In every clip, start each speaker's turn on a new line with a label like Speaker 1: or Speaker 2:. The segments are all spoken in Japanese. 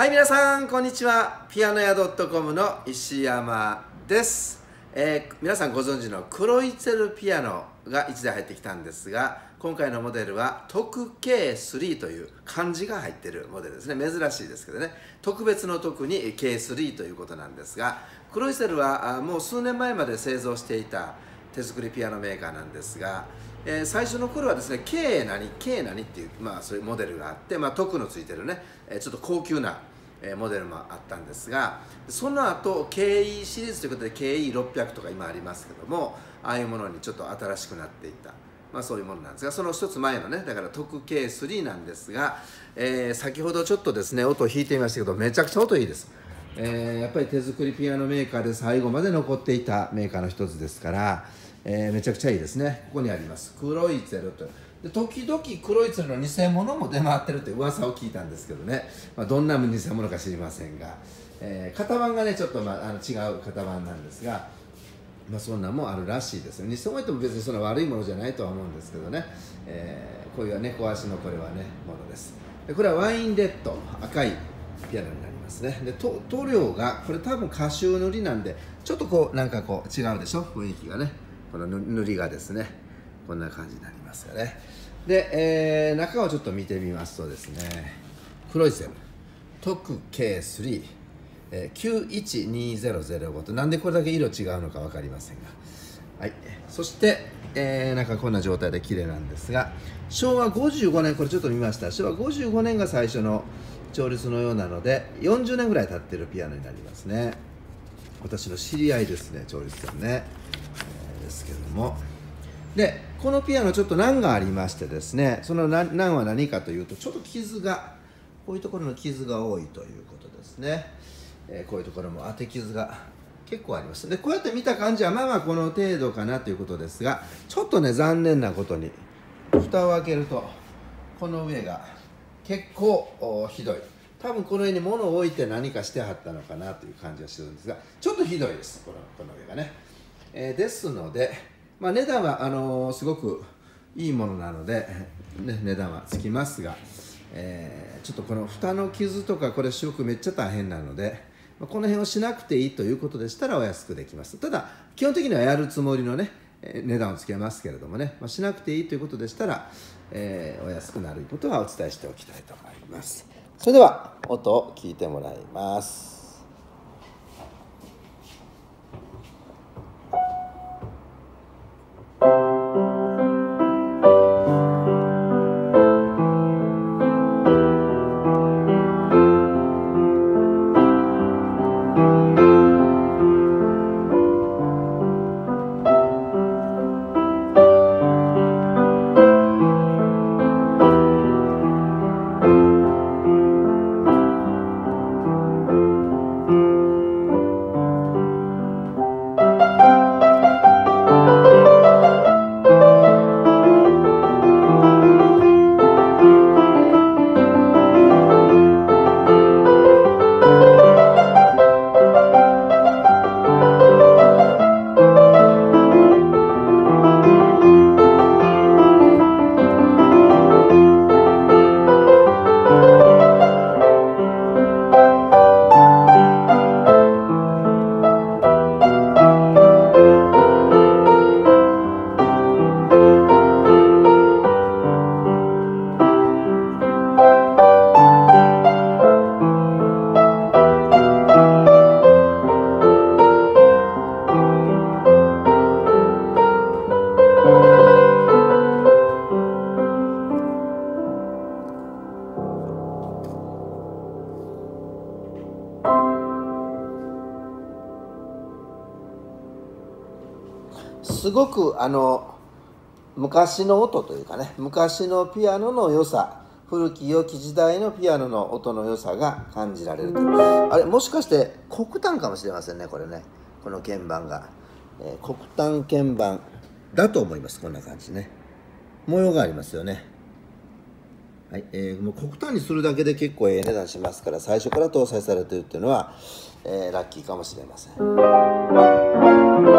Speaker 1: はい皆さんこんにちは。ピアノ屋 .com の石山です、えー皆さんご存知のクロイツェルピアノが1台入ってきたんですが今回のモデルは特 K3 という漢字が入ってるモデルですね。珍しいですけどね。特別の特に K3 ということなんですがクロイツェルはもう数年前まで製造していた手作りピアノメーカーなんですが、えー最初の頃はですね K 何 K 何っていう、まあ、そういうモデルがあって、まあ、特のついてるね、えちょっと高級な、えーモデルもあったんですがその後 KE シリーズということで KE600 とか今ありますけどもああいうものにちょっと新しくなっていった。まあ、そういうものなんですがその一つ前のねだから特 K3 なんですが、えー先ほどちょっとですね音を弾いてみましたけどめちゃくちゃ音いいです、えーやっぱり手作りピアノメーカーで最後まで残っていたメーカーの一つですから、えーめちゃくちゃいいですね。ここにあります。クロイツェルとで時々クロイツェルの偽物も出回ってるという噂を聞いたんですけどね、まあ、どんな偽物か知りませんが、えー型番がねちょっと、まあ、あの違う型番なんですが。まあ、そんなもあるらしいですよ。にしても言っても別にそんな悪いものじゃないとは思うんですけどね、えーこういう猫足のこれはねものです。でこれはワインレッド赤いピアノになりますね。で塗料がこれ多分歌集塗りなんでちょっとこうなんかこう違うでしょ？雰囲気がね。この塗りがですね。こんな感じになりますよね。で、えー中をちょっと見てみますとですね。クロイセル特 K3 えー912005となんでこれだけ色違うのか分かりませんが、はい、そして、えーなんかこんな状態で綺麗なんですが。昭和55年これちょっと見ました。昭和55年が最初の調律のようなので40年ぐらい経ってるピアノになりますね。私の知り合いですね調律さんね、えーですけども。でこのピアノちょっと難がありましてですねその難は何かというとちょっと傷がこういうところの傷が多いということですね、えーこういうところも当て傷が結構あります。でこうやって見た感じはまあまあこの程度かなということですがちょっとね残念なことに蓋を開けるとこの上が結構ひどい。多分この上に物を置いて何かしてはったのかなという感じがするんですがちょっとひどいですこのこの上がね、えーですので、まあ、値段はあのーすごくいいものなので、ね、値段はつきますが、えーちょっとこの蓋の傷とかこれ白くめっちゃ大変なので、まこの辺をしなくていいということでしたらお安くできます。ただ基本的にはやるつもりのね値段をつけますけれどもね、まあ、しなくていいということでしたら、えーお安くなることはお伝えしておきたいと思います。それでは音を聞いてもらいます。すごくあの昔の音というかね昔のピアノの良さ古き良き時代のピアノの音の良さが感じられるとあれもしかして黒炭かもしれませんねこれね。この鍵盤が、えー黒炭鍵盤だと思います。こんな感じね。模様がありますよね。はい、えーもう黒炭にするだけで結構ええ値段しますから最初から搭載されてるっていうのは、えーラッキーかもしれません。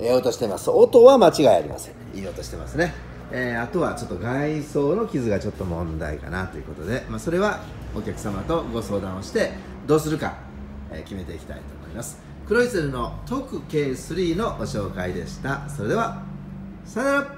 Speaker 1: ええ音してます。音は間違いありません。いい音してますね、えーあとはちょっと外装の傷がちょっと問題かなということで、まあ、それはお客様とご相談をしてどうするか、え決めていきたいと思います。クロイツェルの特 K3 のご紹介でした。それではさよなら。